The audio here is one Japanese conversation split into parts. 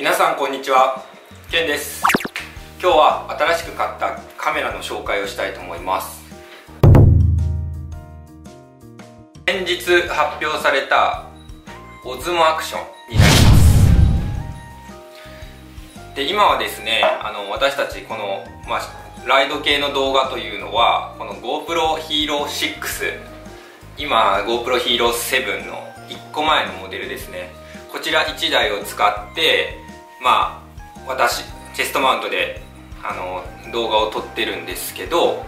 皆さんこんにちは。ケンです。今日は新しく買ったカメラの紹介をしたいと思います。先日発表されたオズモアクションになります。で今はですねあの私たちこの、まあ、ライド系の動画というのはこの GoPro Hero 6今 GoPro Hero 7の1個前のモデルですね。こちら1台を使ってまあ私テストマウントであの動画を撮ってるんですけど、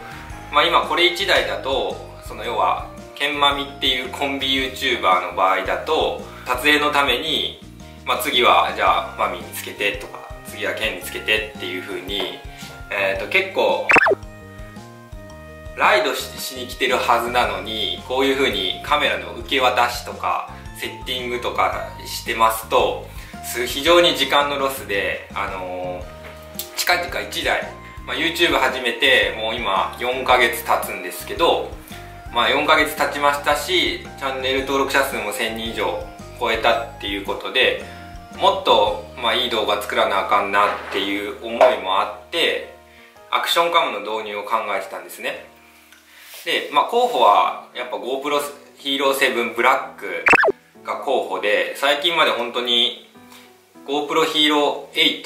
まあ、今これ1台だとその要はケンマミっていうコンビ YouTuber の場合だと撮影のために、まあ、次はじゃあマミにつけてとか次はケンにつけてっていう風に、えー、と結構ライドしに来てるはずなのにこういう風にカメラの受け渡しとかセッティングとかしてますと非常に時間のロスで、あのー、近々1台、まあ、YouTube 始めてもう今4ヶ月経つんですけど、まあ、4ヶ月経ちましたしチャンネル登録者数も1000人以上超えたっていうことでもっと、まあ、いい動画作らなあかんなっていう思いもあってアクションカムの導入を考えてたんですね。で、まあ、候補はやっぱ GoPro Hero 7 Black が候補で最近まで本当に GoPro Hero 8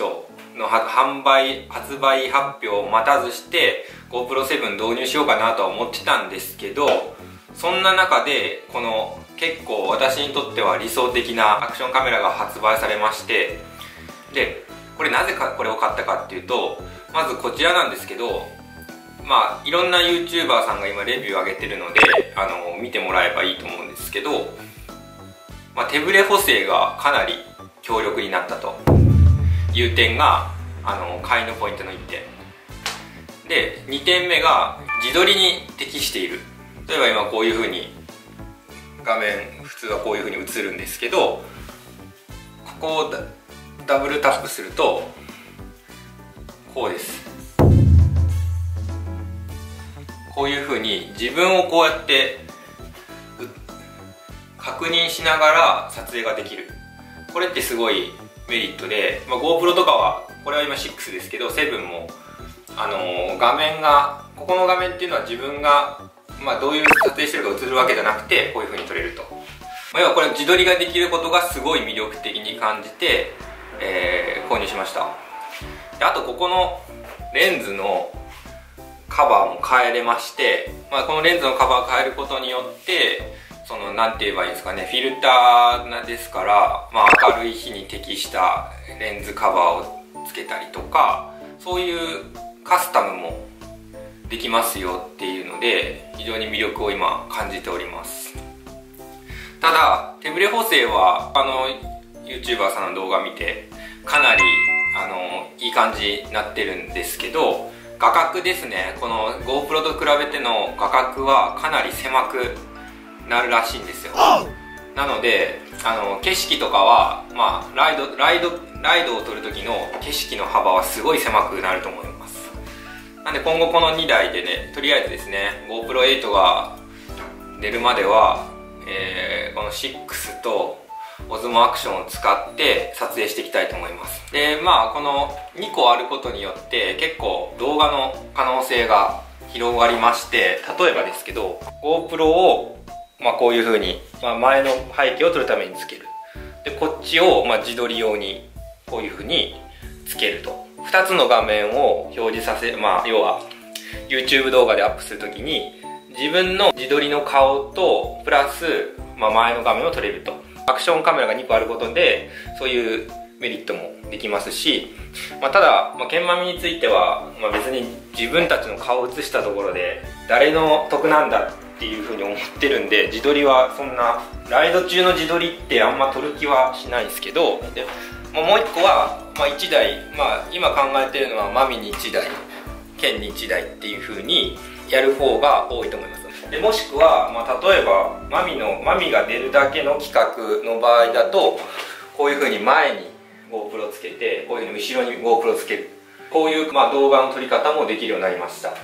の販売発売発表を待たずして GoPro7 導入しようかなとは思ってたんですけどそんな中でこの結構私にとっては理想的なアクションカメラが発売されましてでこれなぜかこれを買ったかっていうとまずこちらなんですけどまあいろんな YouTuber さんが今レビュー上げてるのであの見てもらえばいいと思うんですけど、まあ、手ブレ補正がかなり強力になったと。いう点があの買いのポイントの1点。で2点目が自撮りに適している。例えば今こういうふうに画面普通はこういうふうに映るんですけどここをダブルタップするとこうです。こういうふうに自分をこうやって確認しながら撮影ができる。これってすごいメリットで、まあ、GoPro とかはこれは今6ですけど7も、あのー、画面がここの画面っていうのは自分が、まあ、どういう撮影してるか映るわけじゃなくてこういう風に撮れると、まあ、要はこれ自撮りができることがすごい魅力的に感じて、えー、購入しました。であとここのレンズのカバーも変えれまして、まあ、このレンズのカバーを変えることによってその何て言えばいいんですかねフィルターですから、まあ、明るい日に適したレンズカバーをつけたりとかそういうカスタムもできますよっていうので非常に魅力を今感じております。ただ手ブレ補正はあの YouTuber さんの動画見てかなりあのいい感じになってるんですけど画角ですねこの GoPro と比べての画角はかなり狭くなるらしいんですよ。なのであの景色とかは、まあ、ライドライドライドを撮る時の景色の幅はすごい狭くなると思います。なんで今後この2台でねとりあえずですね GoPro8 が出るまでは、えー、この6とオズモアクションを使って撮影していきたいと思います。でまあこの2個あることによって結構動画の可能性が広がりまして例えばですけど GoPro をまあ、こういうふうに、まあ、前の背景を撮るためにつける。でこっちを、まあ、自撮り用にこういうふうにつけると。2つの画面を表示させまあ要は YouTube 動画でアップするときに自分の自撮りの顔とプラス、まあ、前の画面を撮れると。アクションカメラが2個あることでそういうメリットもできますし、まあ、ただ、まあ、ケンマミについては、まあ、別に自分たちの顔を映したところで誰の得なんだっていうふうに思ってるんで自撮りはそんなライド中の自撮りってあんま撮る気はしないんですけどでもう1個は、まあ、1台、まあ、今考えてるのはマミに1台ケンに1台っていうふうにやる方が多いと思います。でもしくは、まあ、例えばマミのマミが出るだけの企画の場合だとこういうふうに前に GoPro つけてこういうふうに後ろに GoPro つける。こういう、まあ、動画の撮り方もできるようになりました。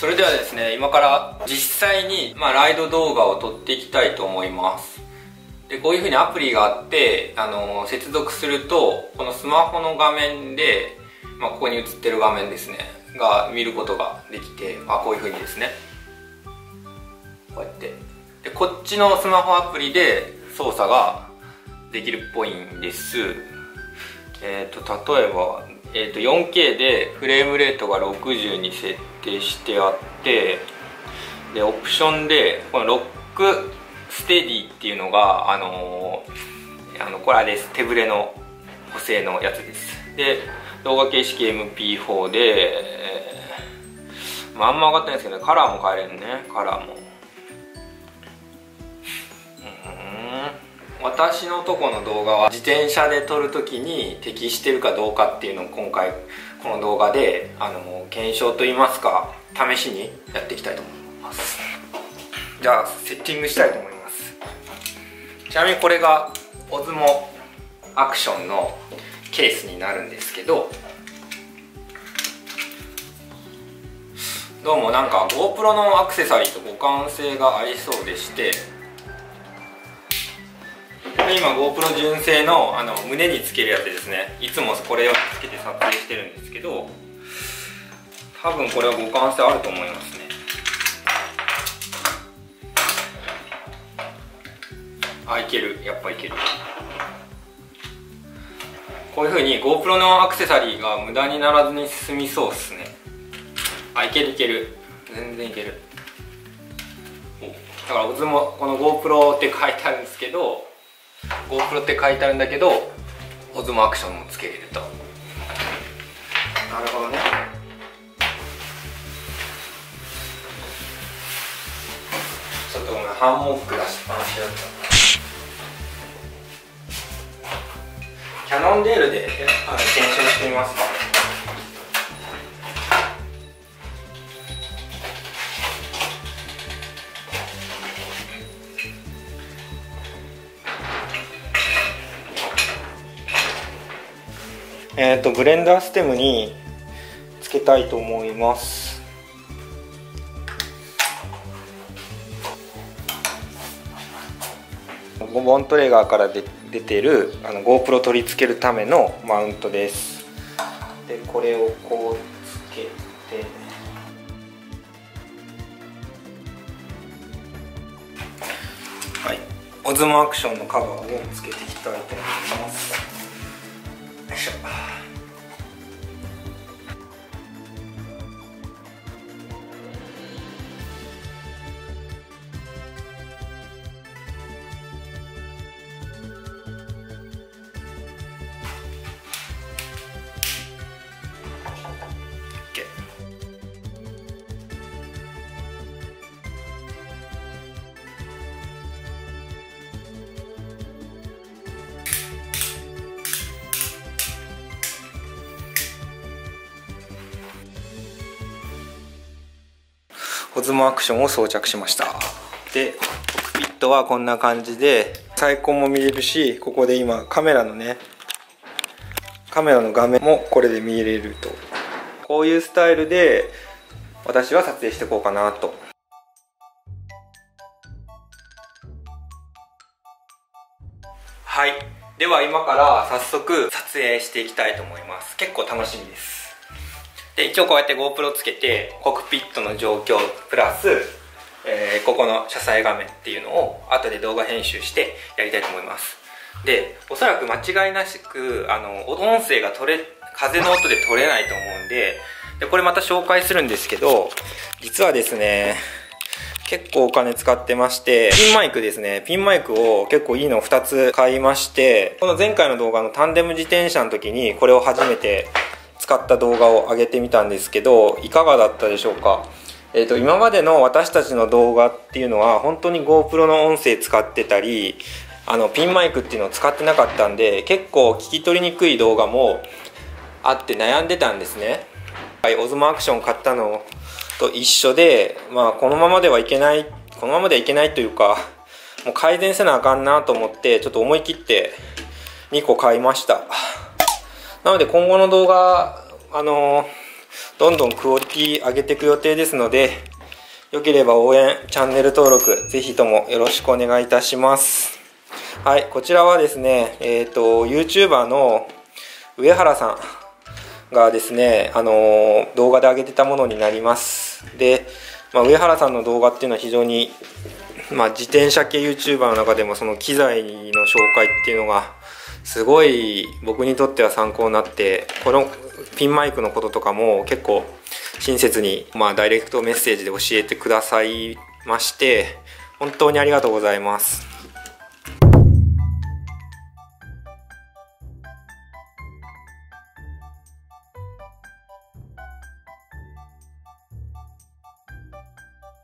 それではですね今から実際に、まあ、ライド動画を撮っていきたいと思います。でこういうふうにアプリがあってあの接続するとこのスマホの画面で、まあ、ここに映ってる画面ですねが見ることができてあこういうふうにですね。こうやって。でこっちのスマホアプリで操作ができるっぽいんです。えっ、ー、と例えば、えー、と 4K でフレームレートが60に設定してあってでオプションでこのロックステディっていうのがあのー、あのこれはです。手ぶれの補正のやつです。で動画形式 MP4 で、えー、まあ、あんま上がってないですけど、ね、カラーも変えれるね。カラーも。私のとこの動画は自転車で撮るときに適してるかどうかっていうのを今回この動画であの検証といいますか試しにやっていきたいと思います。じゃあセッティングしたいと思います。ちなみにこれがオズモアクションのケースになるんですけどどうもなんか GoPro のアクセサリーと互換性がありそうでして今 GoPro 純正のあの胸につけるやつですね。いつもこれをつけて撮影してるんですけど多分これは互換性あると思いますね。あいける。やっぱいける。こういうふうに GoPro のアクセサリーが無駄にならずに進みそうっすね。あいけるいける。全然いける。だからオズもこの GoPro って書いてあるんですけど GoPro って書いてあるんだけどオズモアクションもつけれると。なるほどね。ちょっとごめんハンモック出しっぱなしだった。キャノンデールであの検証してみますかえっ、ー、とブレンダーステムにつけたいと思います。5本トレーガーから出出てるあの GoPro 取り付けるためのマウントです。でこれをこうつけて。はい。オズモアクションのカバーをつけていきたいと思います。よいコズモアクションを装着しました。でコックピットはこんな感じでサイコンも見れるしここで今カメラのねカメラの画面もこれで見れると。こういうスタイルで私は撮影していこうかなと。はい。では今から早速撮影していきたいと思います。結構楽しみです。で一応こうやって GoPro つけてコックピットの状況プラス、えー、ここの車載画面っていうのを後で動画編集してやりたいと思いますでおそらく間違いなしくあの音声が取れ風の音で取れないと思うんででこれまた紹介するんですけど実はですね結構お金使ってまして、ピンマイクですね。ピンマイクを結構いいのを2つ買いまして、この前回の動画のタンデム自転車の時にこれを初めて使った動画を上げてみたんですけどいかがだったでしょうか？えーと、今までの私たちの動画っていうのは本当に GoPro の音声使ってたりあのピンマイクっていうのを使ってなかったんで結構聞き取りにくい動画もあって悩んでたんですね、はい、オズモアクション買ったのと一緒で、まあ、このままではいけないこのままではいけないというかもう改善せなあかんなと思ってちょっと思い切って2個買いました。なので今後の動画、あのどんどんクオリティ上げていく予定ですので、よければ応援、チャンネル登録、ぜひともよろしくお願いいたします。はいこちらはですねえっ、ー、と YouTuber の上原さんがですねあの動画で上げてたものになりますで、まあ、上原さんの動画っていうのは非常にまあ、自転車系 YouTuber の中でもその機材の紹介っていうのがすごい僕にとっては参考になってこのピンマイクのこととかも結構親切に、まあ、ダイレクトメッセージで教えてくださいまして本当にありがとうございます。